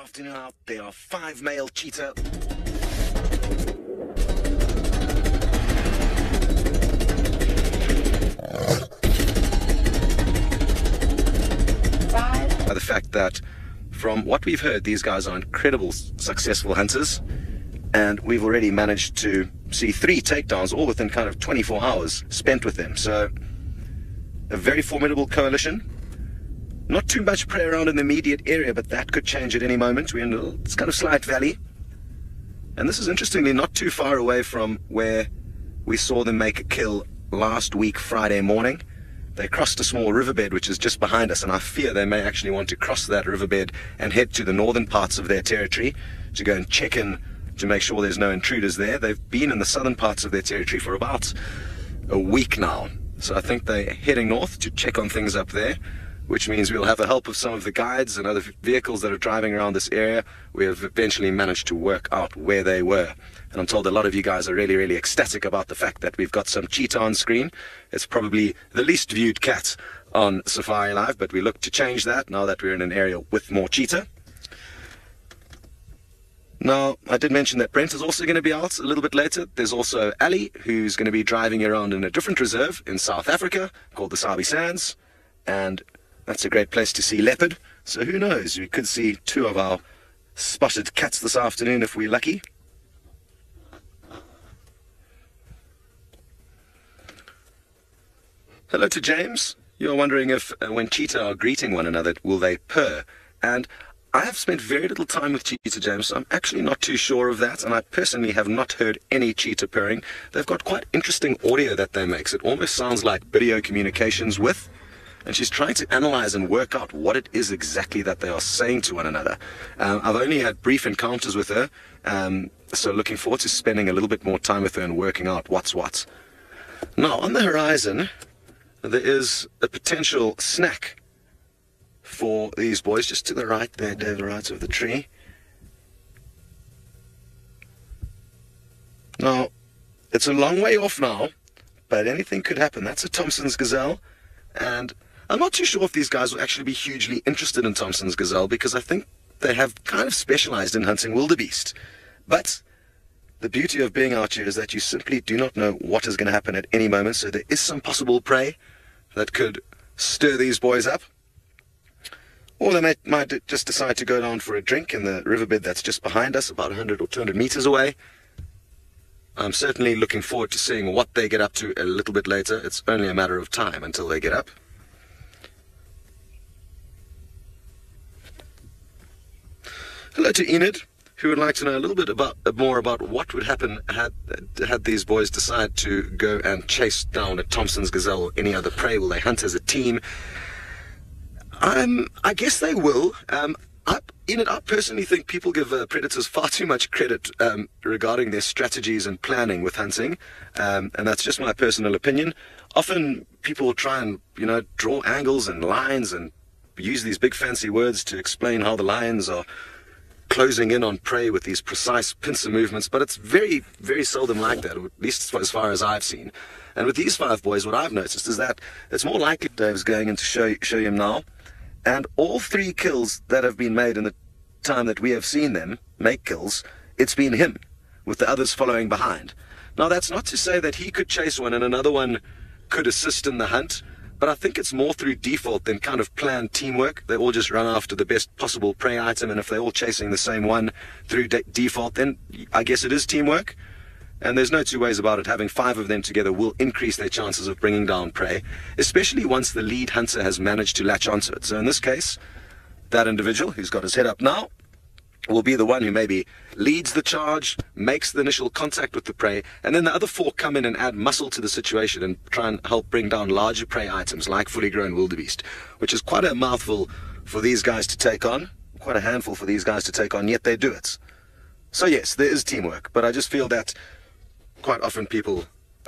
afternoon out. There are five male cheetah. By the fact that, from what we've heard, these guys are incredible successful hunters, and we've already managed to see three takedowns, all within kind of 24 hours spent with them. So, a very formidable coalition. Not too much prey around in the immediate area, but that could change at any moment. We're in a it's kind of slight valley. And this is interestingly not too far away from where we saw them make a kill last week, Friday morning. They crossed a small riverbed which is just behind us, and I fear they may actually want to cross that riverbed and head to the northern parts of their territory to go and check in to make sure there's no intruders there. They've been in the southern parts of their territory for about a week now. So I think they're heading north to check on things up there which means we'll have the help of some of the guides and other vehicles that are driving around this area. We have eventually managed to work out where they were. And I'm told a lot of you guys are really, really ecstatic about the fact that we've got some cheetah on screen. It's probably the least viewed cat on Safari Live, but we look to change that now that we're in an area with more cheetah. Now, I did mention that Brent is also going to be out a little bit later. There's also Ali, who's going to be driving around in a different reserve in South Africa called the Sabi Sands. And that's a great place to see leopard. So who knows? We could see two of our spotted cats this afternoon if we're lucky. Hello to James. You're wondering if uh, when cheetah are greeting one another, will they purr? And I have spent very little time with cheetah, James, so I'm actually not too sure of that, and I personally have not heard any cheetah purring. They've got quite interesting audio that they make. It almost sounds like video communications with and she's trying to analyze and work out what it is exactly that they are saying to one another. Um, I've only had brief encounters with her, um, so looking forward to spending a little bit more time with her and working out what's what. Now, on the horizon, there is a potential snack for these boys, just to the right there, to the right of the tree. Now, it's a long way off now, but anything could happen. That's a Thompson's gazelle, and I'm not too sure if these guys will actually be hugely interested in Thompson's gazelle because I think they have kind of specialized in hunting wildebeest. But the beauty of being out here is that you simply do not know what is going to happen at any moment, so there is some possible prey that could stir these boys up. Or they might just decide to go down for a drink in the riverbed that's just behind us, about 100 or 200 meters away. I'm certainly looking forward to seeing what they get up to a little bit later. It's only a matter of time until they get up. Hello to Enid, who would like to know a little bit about more about what would happen had had these boys decide to go and chase down a Thompson's gazelle or any other prey. Will they hunt as a team? Um, I guess they will. Um, I, Enid, I personally think people give uh, predators far too much credit um, regarding their strategies and planning with hunting, um, and that's just my personal opinion. Often people try and you know draw angles and lines and use these big fancy words to explain how the lions are closing in on prey with these precise pincer movements, but it's very, very seldom like that, or at least as far as I've seen. And with these five boys, what I've noticed is that it's more likely Dave's going in to show, show him now, and all three kills that have been made in the time that we have seen them make kills, it's been him, with the others following behind. Now, that's not to say that he could chase one and another one could assist in the hunt, but I think it's more through default than kind of planned teamwork. They all just run after the best possible prey item, and if they're all chasing the same one through de- default, then I guess it is teamwork. And there's no two ways about it. Having five of them together will increase their chances of bringing down prey, especially once the lead hunter has managed to latch onto it. So in this case, that individual who's got his head up now will be the one who maybe leads the charge, makes the initial contact with the prey, and then the other four come in and add muscle to the situation and try and help bring down larger prey items like fully grown wildebeest, which is quite a mouthful for these guys to take on, quite a handful for these guys to take on, yet they do it. So yes, there is teamwork, but I just feel that quite often people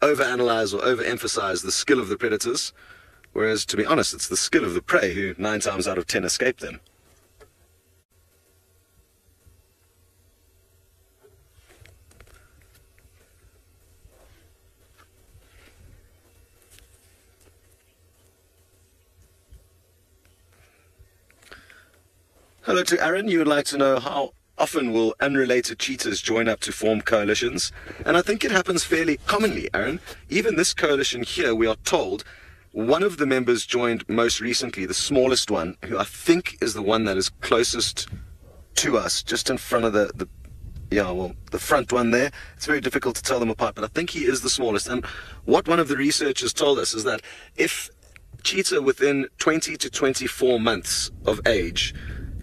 overanalyze or overemphasize the skill of the predators, whereas to be honest, it's the skill of the prey who nine times out of ten escape them. Hello to Aaron. You would like to know how often will unrelated cheetahs join up to form coalitions? And I think it happens fairly commonly, Aaron. Even this coalition here, we are told, one of the members joined most recently, the smallest one, who I think is the one that is closest to us, just in front of the, the yeah, well, the front one there. It's very difficult to tell them apart, but I think he is the smallest. And what one of the researchers told us is that if cheetah within 20 to 24 months of age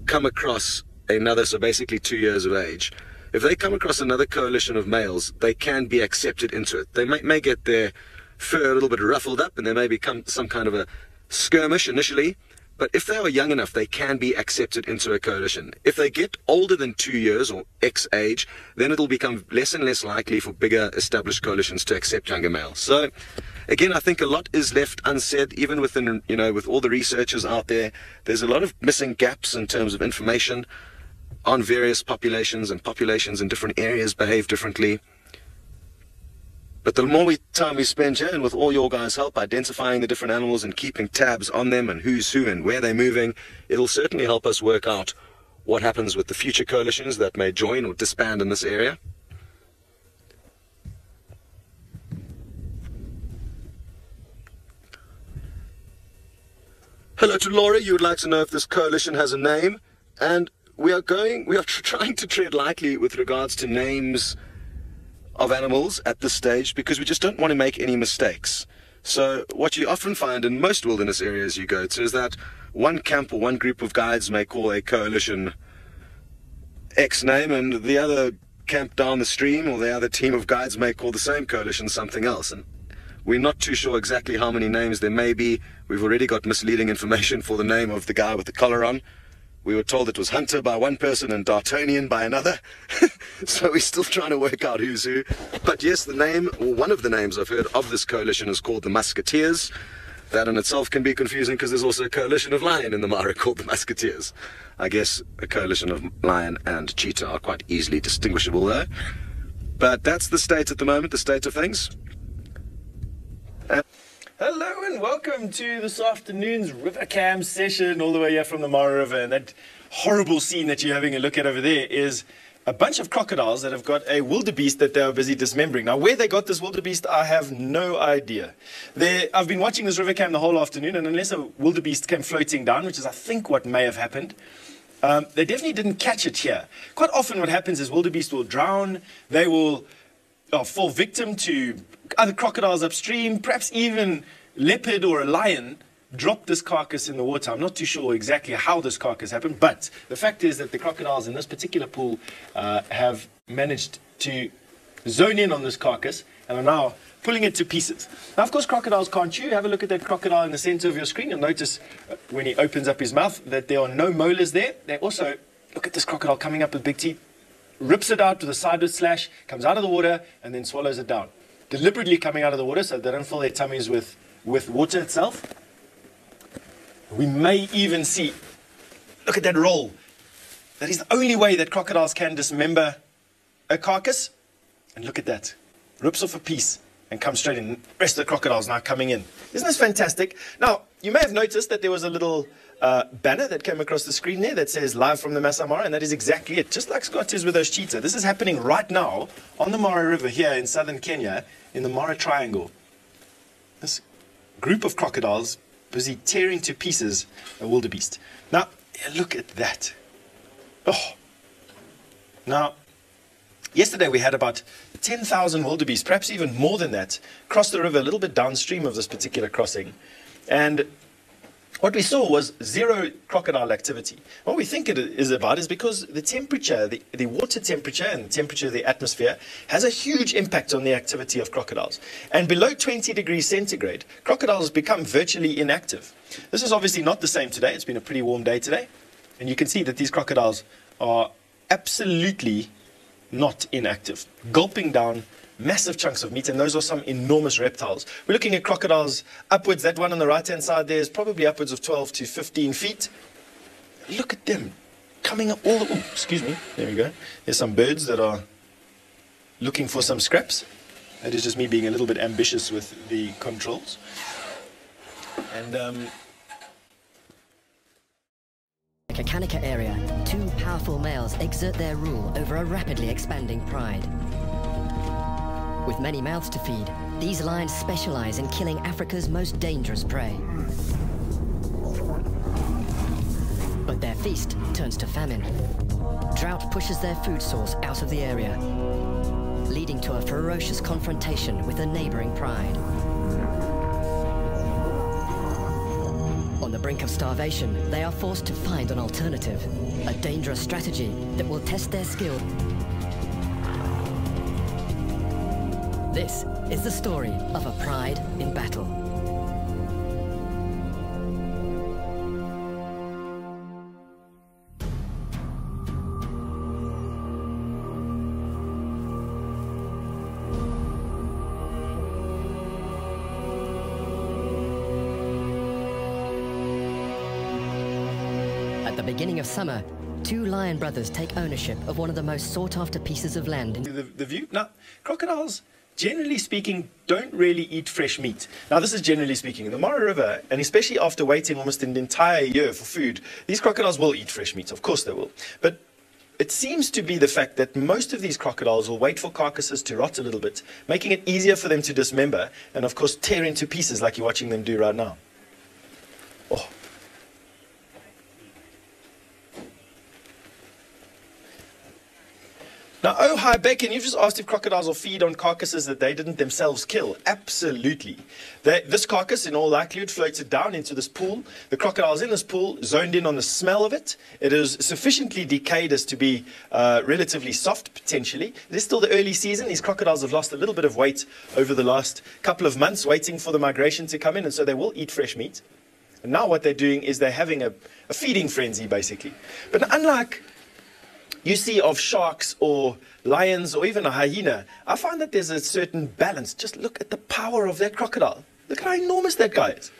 come across another, so basically two years of age, if they come across another coalition of males, they can be accepted into it. They may, may get their fur a little bit ruffled up and there may become some kind of a skirmish initially, but if they are young enough, they can be accepted into a coalition. If they get older than two years or X age, then it'll become less and less likely for bigger established coalitions to accept younger males. So, again, I think a lot is left unsaid, even within, you know, with all the researchers out there. There's a lot of missing gaps in terms of information on various populations, and populations in different areas behave differently. But the more we, time we spend here, and with all your guys' help, identifying the different animals and keeping tabs on them and who's who and where they're moving, it'll certainly help us work out what happens with the future coalitions that may join or disband in this area. Hello to Laura. You would like to know if this coalition has a name, and we are going. We are trying to tread lightly with regards to names of animals at this stage because we just don't want to make any mistakes. So what you often find in most wilderness areas you go to is that one camp or one group of guides may call a coalition X name and the other camp down the stream or the other team of guides may call the same coalition something else. And we're not too sure exactly how many names there may be. We've already got misleading information for the name of the guy with the collar on. We were told it was Hunter by one person and Dartonian by another. so we're still trying to work out who's who. But yes, the name, or one of the names I've heard of this coalition is called the Musketeers. That in itself can be confusing because there's also a coalition of lion in the Mara called the Musketeers. I guess a coalition of lion and cheetah are quite easily distinguishable there. But that's the state at the moment, the state of things. Hello and welcome to this afternoon's river cam session all the way here from the Mara River. And that horrible scene that you're having a look at over there is a bunch of crocodiles that have got a wildebeest that they are busy dismembering. Now, where they got this wildebeest, I have no idea. They're, I've been watching this river cam the whole afternoon, and unless a wildebeest came floating down, which is, I think, what may have happened, um, they definitely didn't catch it here. Quite often, what happens is wildebeest will drown, they will oh, fall victim to other crocodiles upstream, perhaps even leopard or a lion dropped this carcass in the water. I'm not too sure exactly how this carcass happened, but the fact is that the crocodiles in this particular pool uh, have managed to zone in on this carcass and are now pulling it to pieces. Now, of course, crocodiles can't chew. Have a look at that crocodile in the center of your screen. You'll notice uh, when he opens up his mouth that there are no molars there. They also, look at this crocodile coming up with big teeth, rips it out with a sideways slash, comes out of the water, and then swallows it down deliberately coming out of the water so they don't fill their tummies with, with water itself. We may even see, look at that roll. That is the only way that crocodiles can dismember a carcass. And look at that. Rips off a piece and comes straight in. The rest of the crocodiles now coming in. Isn't this fantastic? Now, you may have noticed that there was a little uh, banner that came across the screen there that says live from the Masai Mara, and that is exactly it. Just like Scott is with those cheetah. This is happening right now on the Mara River here in southern Kenya in the Mara Triangle. This group of crocodiles busy tearing to pieces a wildebeest. Now, look at that. Oh. Now, yesterday we had about 10,000 wildebeest, perhaps even more than that, cross the river a little bit downstream of this particular crossing. And what we saw was zero crocodile activity. What we think it is about is because the temperature, the, the water temperature and the temperature of the atmosphere has a huge impact on the activity of crocodiles. And below 20 degrees centigrade, crocodiles become virtually inactive. This is obviously not the same today. It's been a pretty warm day today. And you can see that these crocodiles are absolutely not inactive, gulping down massive chunks of meat, and those are some enormous reptiles. We're looking at crocodiles upwards. That one on the right-hand side there is probably upwards of 12 to 15 feet. Look at them coming up all the... excuse me. There we go. There's some birds that are looking for some scraps. That is just me being a little bit ambitious with the controls. And... Um, Xakanaxa area, two powerful males exert their rule over a rapidly expanding pride. With many mouths to feed, these lions specialize in killing Africa's most dangerous prey. But their feast turns to famine. Drought pushes their food source out of the area, leading to a ferocious confrontation with a neighboring pride. On the brink of starvation, they are forced to find an alternative, a dangerous strategy that will test their skill. This is the story of a pride in battle. At the beginning of summer, two lion brothers take ownership of one of the most sought after pieces of land in the, the view. Now, crocodiles, generally speaking, don't really eat fresh meat. Now, this is generally speaking. In the Mara River, and especially after waiting almost an entire year for food, these crocodiles will eat fresh meat. Of course they will. But it seems to be the fact that most of these crocodiles will wait for carcasses to rot a little bit, making it easier for them to dismember and, of course, tear into pieces like you're watching them do right now. Now, oh, hi, and you've just asked if crocodiles will feed on carcasses that they didn't themselves kill. Absolutely. They, this carcass, in all likelihood, floated down into this pool. The crocodiles in this pool zoned in on the smell of it. It is sufficiently decayed as to be uh, relatively soft, potentially. It is still the early season. These crocodiles have lost a little bit of weight over the last couple of months, waiting for the migration to come in, and so they will eat fresh meat. And now what they're doing is they're having a, a feeding frenzy, basically. But unlike you see of sharks or lions or even a hyena, I find that there's a certain balance. Just look at the power of that crocodile. Look at how enormous that guy is.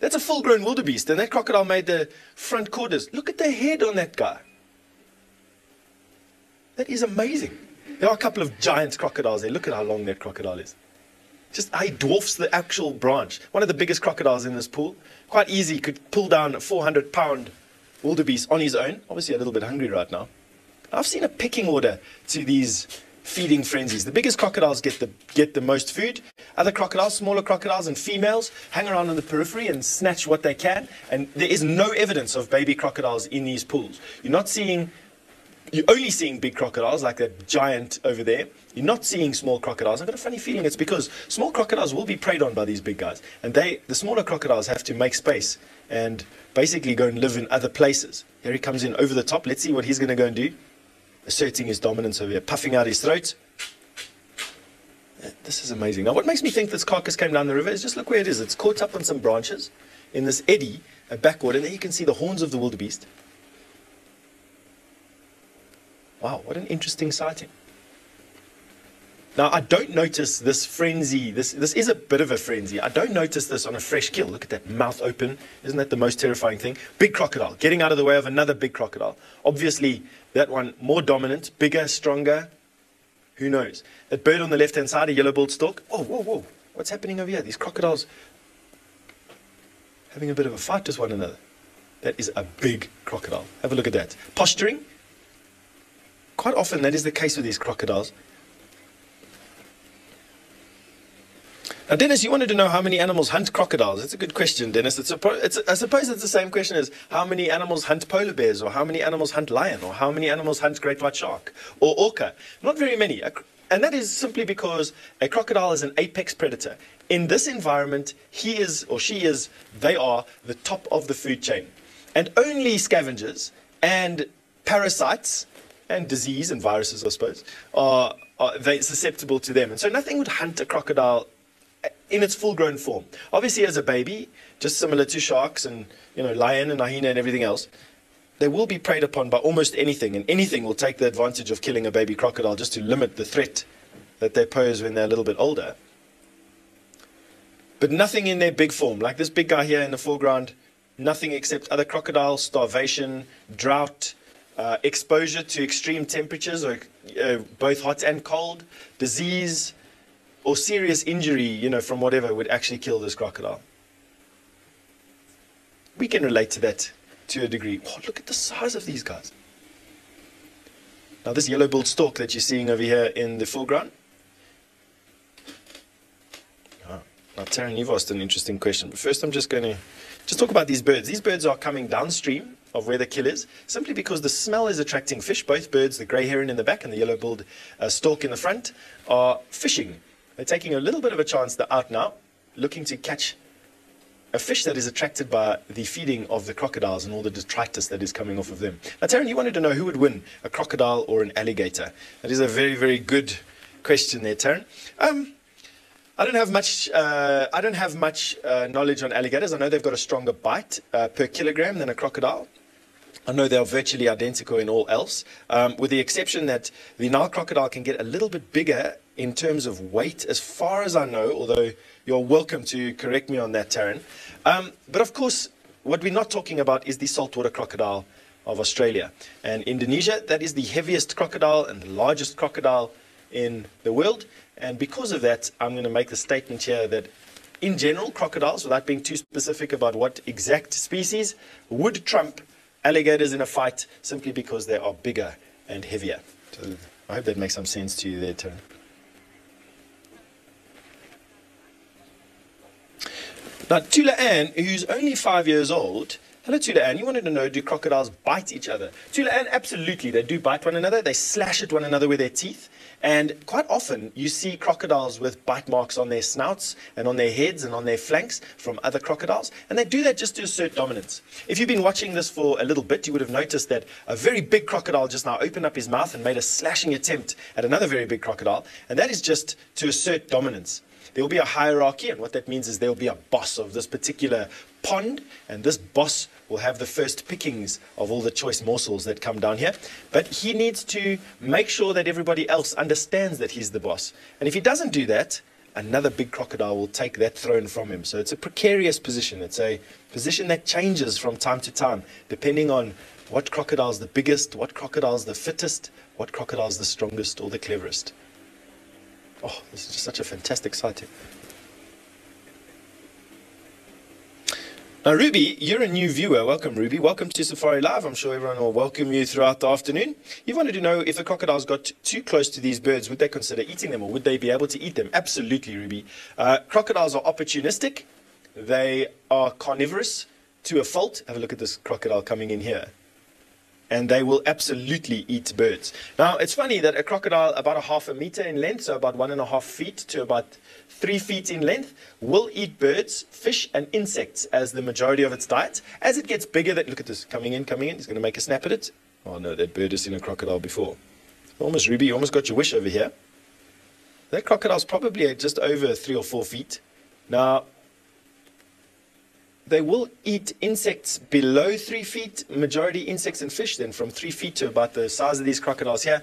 That's a full-grown wildebeest, and that crocodile made the front quarters. Look at the head on that guy. That is amazing. There are a couple of giant crocodiles there. Look at how long that crocodile is. Just he dwarfs the actual branch. One of the biggest crocodiles in this pool. Quite easy, could pull down a 400-pound wildebeest on his own. Obviously a little bit hungry right now. I've seen a picking order to these feeding frenzies. The biggest crocodiles get the get the most food. Other crocodiles, smaller crocodiles and females, hang around in the periphery and snatch what they can. And there is no evidence of baby crocodiles in these pools. You're not seeing you're only seeing big crocodiles like that giant over there. You're not seeing small crocodiles. I've got a funny feeling it's because small crocodiles will be preyed on by these big guys. And they, the smaller crocodiles have to make space and basically go and live in other places. Here he comes in over the top. Let's see what he's going to go and do asserting his dominance over here, puffing out his throat. Uh, this is amazing. Now, what makes me think this carcass came down the river is just look where it is. It's caught up on some branches in this eddy, backwater. There you can see the horns of the wildebeest. Wow, what an interesting sighting. Now, I don't notice this frenzy. This, this is a bit of a frenzy. I don't notice this on a fresh kill. Look at that mouth open. Isn't that the most terrifying thing? Big crocodile, getting out of the way of another big crocodile. Obviously, that one more dominant, bigger, stronger. Who knows? That bird on the left-hand side, a yellow-billed stork. Oh, whoa, whoa. What's happening over here? These crocodiles having a bit of a fight with one another. That is a big crocodile. Have a look at that. Posturing. Quite often that is the case with these crocodiles. Now, Dennis, you wanted to know how many animals hunt crocodiles. It's a good question, Dennis. It's a, it's a, I suppose it's the same question as how many animals hunt polar bears, or how many animals hunt lion, or how many animals hunt great white shark, or orca. Not very many. And that is simply because a crocodile is an apex predator. In this environment, he is, or she is, they are the top of the food chain. And only scavengers and parasites and disease and viruses, I suppose, are, are they susceptible to them. And so nothing would hunt a crocodile in its full grown form. Obviously, as a baby, just similar to sharks and you know lion and hyena and everything else, they will be preyed upon by almost anything, and anything will take the advantage of killing a baby crocodile just to limit the threat that they pose when they're a little bit older. But nothing in their big form, like this big guy here in the foreground, nothing except other crocodiles, starvation, drought, uh, exposure to extreme temperatures, or uh, both hot and cold, disease, or serious injury, you know, from whatever would actually kill this crocodile. We can relate to that to a degree. Oh, look at the size of these guys. Now, this yellow-billed stork that you're seeing over here in the foreground. Oh, now, Taryn, you've asked an interesting question, but first I'm just going to just talk about these birds. These birds are coming downstream of where the kill is, simply because the smell is attracting fish. Both birds, the grey heron in the back and the yellow-billed uh, stork in the front, are fishing. They're taking a little bit of a chance. They're out now, looking to catch a fish that is attracted by the feeding of the crocodiles and all the detritus that is coming off of them. Now, Taryn, you wanted to know who would win, a crocodile or an alligator. That is a very, very good question there, Taryn. Um, I don't have much. Uh, I don't have much uh, knowledge on alligators. I know they've got a stronger bite uh, per kilogram than a crocodile. I know they're virtually identical in all else, um, with the exception that the Nile crocodile can get a little bit bigger in terms of weight, as far as I know, although you're welcome to correct me on that, Taryn. Um, but of course, what we're not talking about is the saltwater crocodile of Australia. And Indonesia, that is the heaviest crocodile and the largest crocodile in the world. And because of that, I'm going to make the statement here that in general, crocodiles, without being too specific about what exact species, would trump alligators in a fight simply because they are bigger and heavier. So I hope that makes some sense to you there, Taryn. Now, Tula Ann, who's only five years old, hello Tula Ann, you wanted to know do crocodiles bite each other? Tula Ann, absolutely, they do bite one another. They slash at one another with their teeth. And quite often you see crocodiles with bite marks on their snouts and on their heads and on their flanks from other crocodiles. And they do that just to assert dominance. If you've been watching this for a little bit, you would have noticed that a very big crocodile just now opened up his mouth and made a slashing attempt at another very big crocodile. And that is just to assert dominance there will be a hierarchy, and what that means is there will be a boss of this particular pond, and this boss will have the first pickings of all the choice morsels that come down here. But he needs to make sure that everybody else understands that he's the boss. And if he doesn't do that, another big crocodile will take that throne from him. So it's a precarious position. It's a position that changes from time to time, depending on what crocodile's the biggest, what crocodile's the fittest, what crocodile's the strongest or the cleverest. Oh, this is just such a fantastic sighting. Now, Ruby, you're a new viewer. Welcome, Ruby. Welcome to Safari Live. I'm sure everyone will welcome you throughout the afternoon. You wanted to know if the crocodiles got too close to these birds, would they consider eating them or would they be able to eat them? Absolutely, Ruby. Uh, crocodiles are opportunistic. They are carnivorous to a fault. Have a look at this crocodile coming in here and they will absolutely eat birds. Now, it's funny that a crocodile about a half a meter in length, so about one and a half feet to about three feet in length, will eat birds, fish, and insects as the majority of its diet. As it gets bigger, that look at this coming in, coming in. He's going to make a snap at it. Oh no, that bird has seen a crocodile before. Almost, Ruby, you almost got your wish over here. That crocodile's probably just over three or four feet. Now, they will eat insects below three feet, majority insects and fish, then from three feet to about the size of these crocodiles here,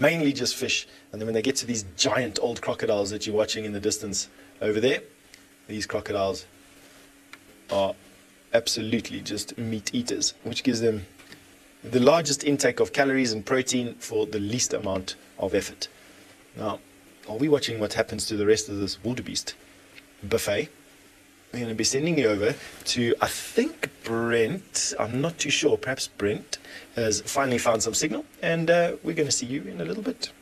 mainly just fish. And then when they get to these giant old crocodiles that you're watching in the distance over there, these crocodiles are absolutely just meat eaters, which gives them the largest intake of calories and protein for the least amount of effort. Now, are we watching what happens to the rest of this wildebeest buffet? I'm going to be sending you over to, I think, Brent. I'm not too sure. Perhaps Brent has finally found some signal, and uh, we're going to see you in a little bit.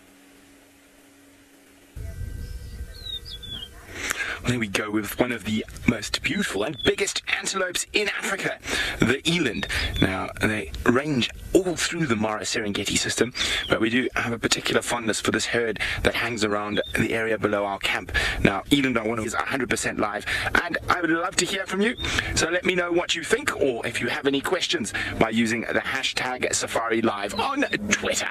There we go with one of the most beautiful and biggest antelopes in Africa, the eland. Now, they range all through the Mara Serengeti system, but we do have a particular fondness for this herd that hangs around the area below our camp. Now, eland one of these 100% live, and I would love to hear from you. So let me know what you think, or if you have any questions, by using the hashtag Safari Live on Twitter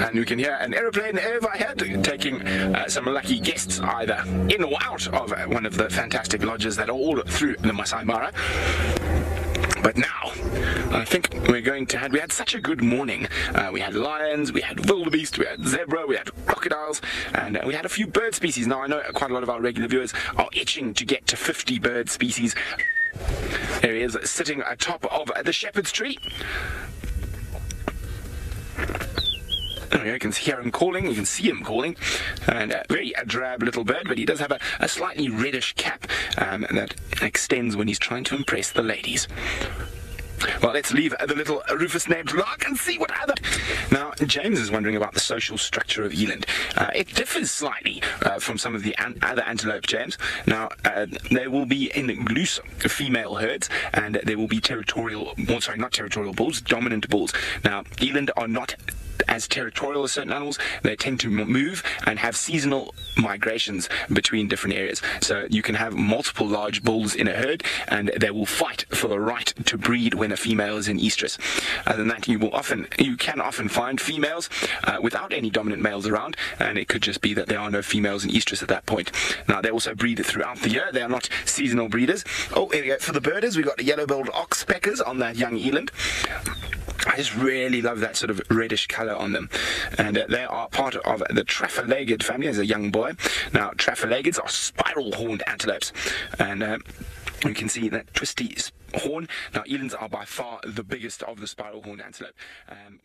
and we can hear an aeroplane overhead taking uh, some lucky guests either in or out of one of the fantastic lodges that are all through the Masai Mara. But now, I think we're going to have, we had such a good morning. Uh, we had lions, we had wildebeest, we had zebra, we had crocodiles, and uh, we had a few bird species. Now, I know quite a lot of our regular viewers are itching to get to 50 bird species. There he is, sitting atop of the shepherd's tree. You can hear him calling, you can see him calling, and a very drab little bird, but he does have a, a slightly reddish cap um, that extends when he's trying to impress the ladies. Well, let's leave the little rufous-naped lark and see what other. Now, James is wondering about the social structure of Eland. Uh, it differs slightly uh, from some of the an- other antelope, James. Now, uh, they will be in loose female herds, and there will be territorial, well, sorry, not territorial bulls, dominant bulls. Now, Eland are not as territorial as certain animals, they tend to move and have seasonal migrations between different areas. So you can have multiple large bulls in a herd, and they will fight for the right to breed when a female is in estrus. Other than that, you will often, you can often find females uh, without any dominant males around, and it could just be that there are no females in estrus at that point. Now they also breed throughout the year. They are not seasonal breeders. Oh, here we go. For the birders, we've got yellow-billed oxpeckers on that young eland. I just really love that sort of reddish colour on them. And uh, they are part of the Tragelaphid family as a young boy. Now, Tragelaphids are spiral horned antelopes. And uh, you can see that twisty horn. Now, elands are by far the biggest of the spiral horned antelope. Um,